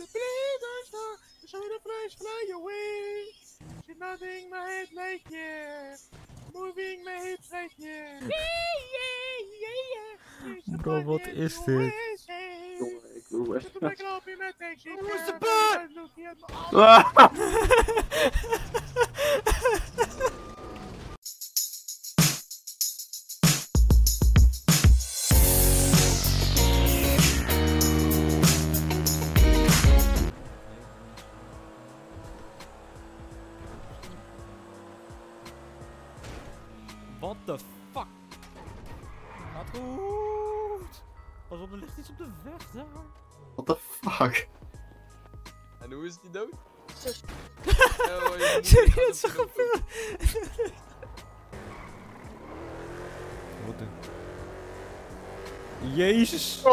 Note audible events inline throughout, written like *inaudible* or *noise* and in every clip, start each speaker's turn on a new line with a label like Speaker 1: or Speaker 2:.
Speaker 1: The bleeders are so the flash fly away. She's nodding my head like yeah. Moving my hips like yeah.
Speaker 2: Bro, wat is dit?
Speaker 3: Ik wil echt.
Speaker 1: Zet hem op
Speaker 2: What the fuck? Gaat goed. Pas op, er ligt iets op de weg daar.
Speaker 3: What the fuck?
Speaker 4: En hoe is die dood? Oh, *laughs*
Speaker 2: Sorry, dat is zo gebeurd. *laughs* Wat de... Jezus. *laughs*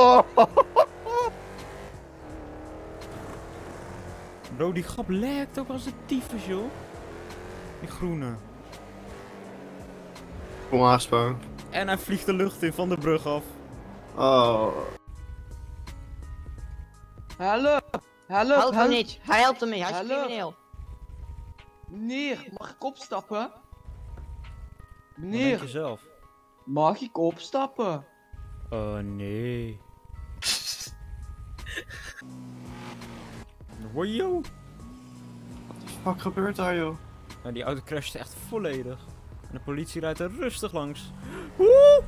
Speaker 2: Bro, die grap lekt ook als een tyfus, joh. Die groene.
Speaker 3: Kom aanspoon.
Speaker 2: En hij vliegt de lucht in van de brug af.
Speaker 3: Oh.
Speaker 5: Help! Help!
Speaker 6: Help hem niet. Hij helpt hem niet. Hij is
Speaker 5: Hallo.
Speaker 6: crimineel.
Speaker 5: Meneer, mag ik opstappen? Meneer,
Speaker 2: je zelf?
Speaker 5: mag ik opstappen?
Speaker 2: Oh nee. Wojo.
Speaker 3: Wat gebeurt daar, joh?
Speaker 2: Nou, die auto crashte echt volledig. En de politie rijdt er rustig langs.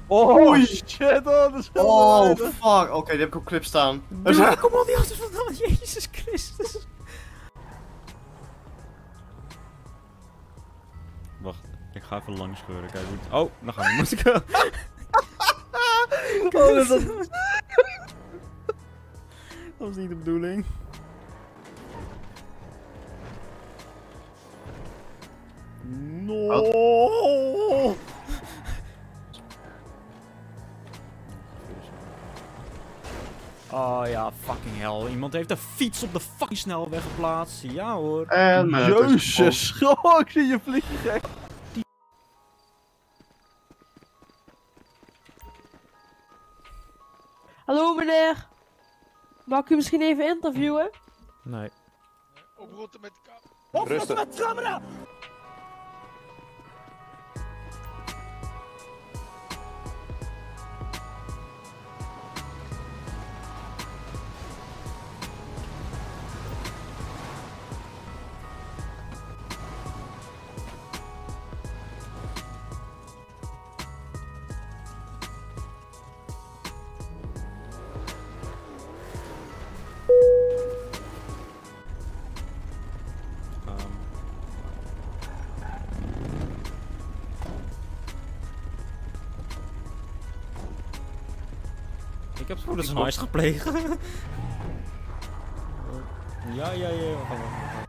Speaker 5: Oh,
Speaker 4: shit, oh, dat is
Speaker 3: Oh, fuck. Oké, die heb ik op clip staan.
Speaker 2: Waar komen al die auto's vandaan? Jezus Christus. Wacht, ik ga even langs scheuren. Kijk hoe het... Oh, dan gaan we. Moet ik wel. *laughs*
Speaker 4: Oh, dat is...
Speaker 2: Dat was niet de bedoeling. No. Oh ja, fucking hell. Iemand heeft een fiets op de fucking snelweg geplaatst. Ja hoor.
Speaker 3: En kapot.
Speaker 4: Jezus, *laughs* oh, ik zie je vliegen.
Speaker 7: Hallo meneer. Mag ik u misschien even interviewen?
Speaker 2: Nee.
Speaker 1: Oprotten met de kap.
Speaker 4: Rustig.
Speaker 2: Ehm. Heb gevoel dat ze een heist gepleegd. *laughs* ja, ja, ja. even.